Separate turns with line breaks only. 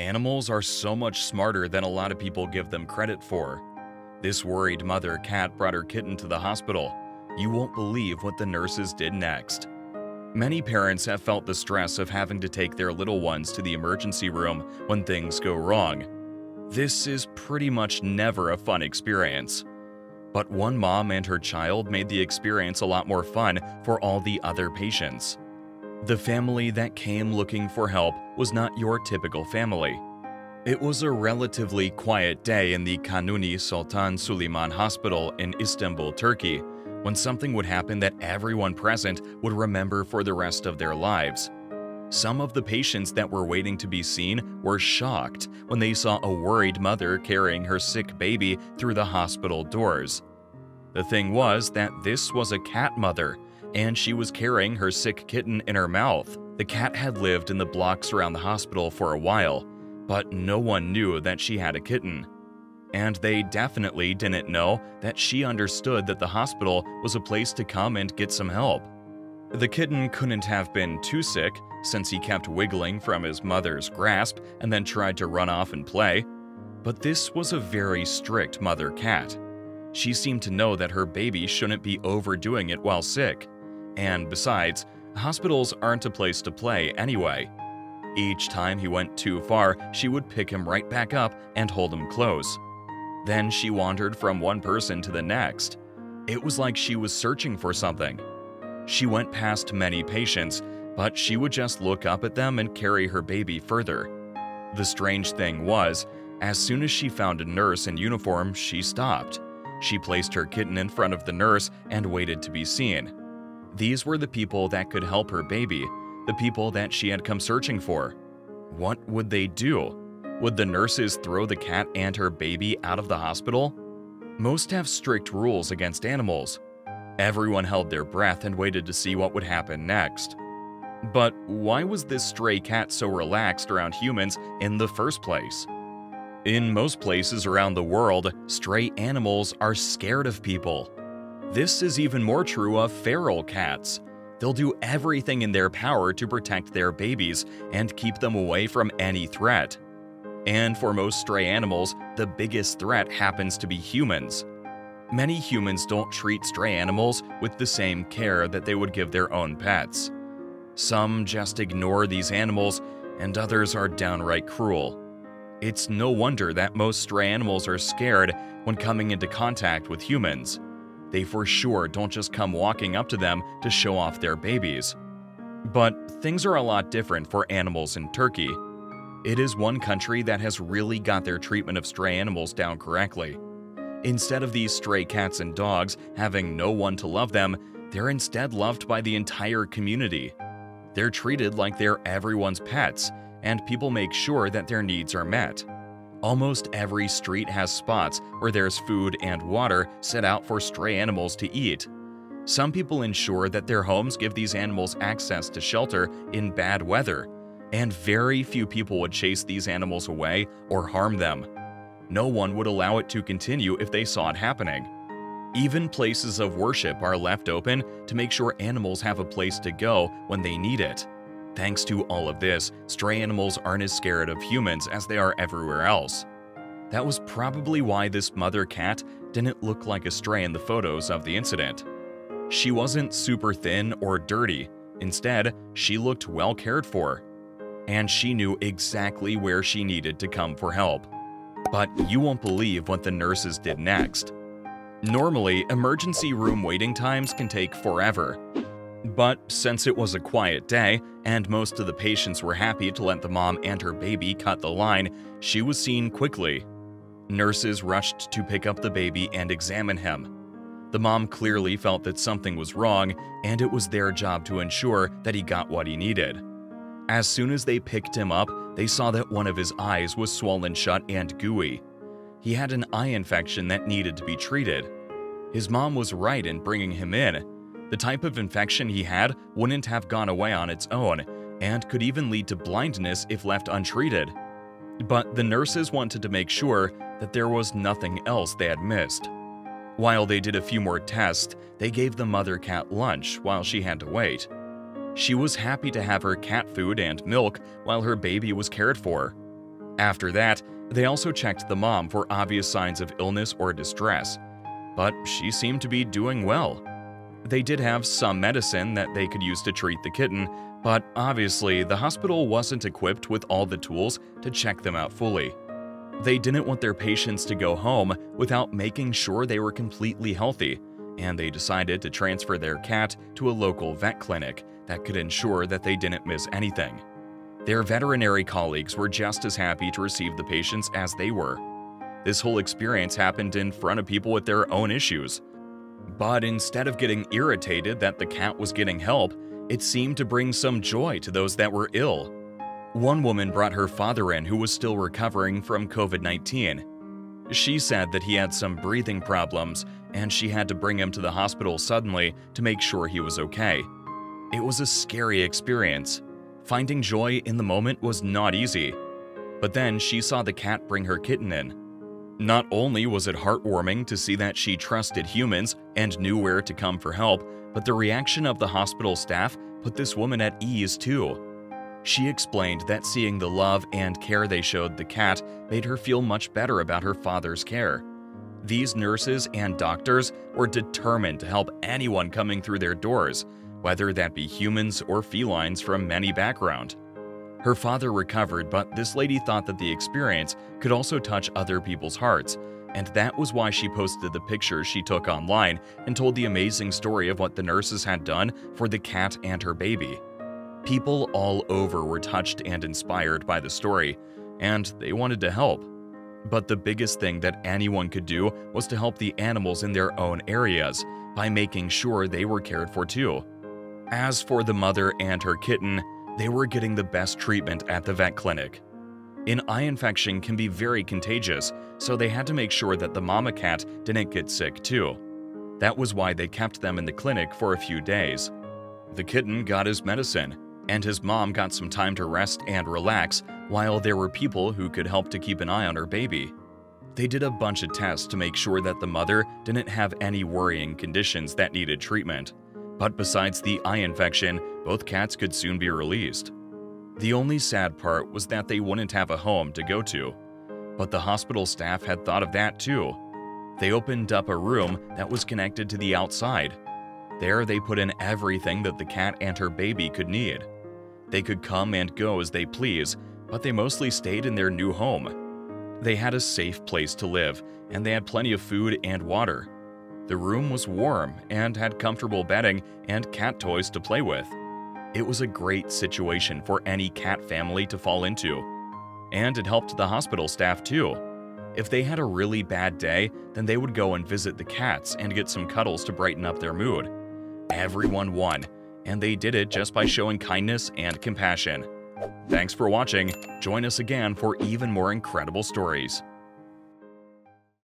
Animals are so much smarter than a lot of people give them credit for. This worried mother cat brought her kitten to the hospital. You won't believe what the nurses did next. Many parents have felt the stress of having to take their little ones to the emergency room when things go wrong. This is pretty much never a fun experience. But one mom and her child made the experience a lot more fun for all the other patients. The family that came looking for help was not your typical family. It was a relatively quiet day in the Kanuni Sultan Suleiman Hospital in Istanbul, Turkey, when something would happen that everyone present would remember for the rest of their lives. Some of the patients that were waiting to be seen were shocked when they saw a worried mother carrying her sick baby through the hospital doors. The thing was that this was a cat mother and she was carrying her sick kitten in her mouth. The cat had lived in the blocks around the hospital for a while, but no one knew that she had a kitten. And they definitely didn't know that she understood that the hospital was a place to come and get some help. The kitten couldn't have been too sick, since he kept wiggling from his mother's grasp and then tried to run off and play. But this was a very strict mother cat. She seemed to know that her baby shouldn't be overdoing it while sick. And besides, hospitals aren't a place to play anyway. Each time he went too far, she would pick him right back up and hold him close. Then she wandered from one person to the next. It was like she was searching for something. She went past many patients, but she would just look up at them and carry her baby further. The strange thing was, as soon as she found a nurse in uniform, she stopped. She placed her kitten in front of the nurse and waited to be seen. These were the people that could help her baby, the people that she had come searching for. What would they do? Would the nurses throw the cat and her baby out of the hospital? Most have strict rules against animals. Everyone held their breath and waited to see what would happen next. But why was this stray cat so relaxed around humans in the first place? In most places around the world, stray animals are scared of people. This is even more true of feral cats. They'll do everything in their power to protect their babies and keep them away from any threat. And for most stray animals, the biggest threat happens to be humans. Many humans don't treat stray animals with the same care that they would give their own pets. Some just ignore these animals, and others are downright cruel. It's no wonder that most stray animals are scared when coming into contact with humans they for sure don't just come walking up to them to show off their babies. But things are a lot different for animals in Turkey. It is one country that has really got their treatment of stray animals down correctly. Instead of these stray cats and dogs having no one to love them, they're instead loved by the entire community. They're treated like they're everyone's pets, and people make sure that their needs are met. Almost every street has spots where there's food and water set out for stray animals to eat. Some people ensure that their homes give these animals access to shelter in bad weather, and very few people would chase these animals away or harm them. No one would allow it to continue if they saw it happening. Even places of worship are left open to make sure animals have a place to go when they need it. Thanks to all of this, stray animals aren't as scared of humans as they are everywhere else. That was probably why this mother cat didn't look like a stray in the photos of the incident. She wasn't super thin or dirty, instead, she looked well cared for. And she knew exactly where she needed to come for help. But you won't believe what the nurses did next. Normally, emergency room waiting times can take forever, but since it was a quiet day, and most of the patients were happy to let the mom and her baby cut the line, she was seen quickly. Nurses rushed to pick up the baby and examine him. The mom clearly felt that something was wrong, and it was their job to ensure that he got what he needed. As soon as they picked him up, they saw that one of his eyes was swollen shut and gooey. He had an eye infection that needed to be treated. His mom was right in bringing him in, the type of infection he had wouldn't have gone away on its own, and could even lead to blindness if left untreated. But the nurses wanted to make sure that there was nothing else they had missed. While they did a few more tests, they gave the mother cat lunch while she had to wait. She was happy to have her cat food and milk while her baby was cared for. After that, they also checked the mom for obvious signs of illness or distress, but she seemed to be doing well. They did have some medicine that they could use to treat the kitten, but obviously the hospital wasn't equipped with all the tools to check them out fully. They didn't want their patients to go home without making sure they were completely healthy, and they decided to transfer their cat to a local vet clinic that could ensure that they didn't miss anything. Their veterinary colleagues were just as happy to receive the patients as they were. This whole experience happened in front of people with their own issues. But instead of getting irritated that the cat was getting help, it seemed to bring some joy to those that were ill. One woman brought her father in who was still recovering from COVID 19. She said that he had some breathing problems and she had to bring him to the hospital suddenly to make sure he was okay. It was a scary experience. Finding joy in the moment was not easy. But then she saw the cat bring her kitten in. Not only was it heartwarming to see that she trusted humans and knew where to come for help, but the reaction of the hospital staff put this woman at ease too. She explained that seeing the love and care they showed the cat made her feel much better about her father's care. These nurses and doctors were determined to help anyone coming through their doors, whether that be humans or felines from any background. Her father recovered, but this lady thought that the experience could also touch other people's hearts, and that was why she posted the pictures she took online and told the amazing story of what the nurses had done for the cat and her baby. People all over were touched and inspired by the story, and they wanted to help. But the biggest thing that anyone could do was to help the animals in their own areas by making sure they were cared for too. As for the mother and her kitten, they were getting the best treatment at the vet clinic. An eye infection can be very contagious, so they had to make sure that the mama cat didn't get sick too. That was why they kept them in the clinic for a few days. The kitten got his medicine, and his mom got some time to rest and relax while there were people who could help to keep an eye on her baby. They did a bunch of tests to make sure that the mother didn't have any worrying conditions that needed treatment. But besides the eye infection, both cats could soon be released. The only sad part was that they wouldn't have a home to go to. But the hospital staff had thought of that too. They opened up a room that was connected to the outside. There they put in everything that the cat and her baby could need. They could come and go as they please, but they mostly stayed in their new home. They had a safe place to live, and they had plenty of food and water. The room was warm and had comfortable bedding and cat toys to play with. It was a great situation for any cat family to fall into. And it helped the hospital staff too. If they had a really bad day, then they would go and visit the cats and get some cuddles to brighten up their mood. Everyone won, and they did it just by showing kindness and compassion. Thanks for watching. Join us again for even more incredible stories.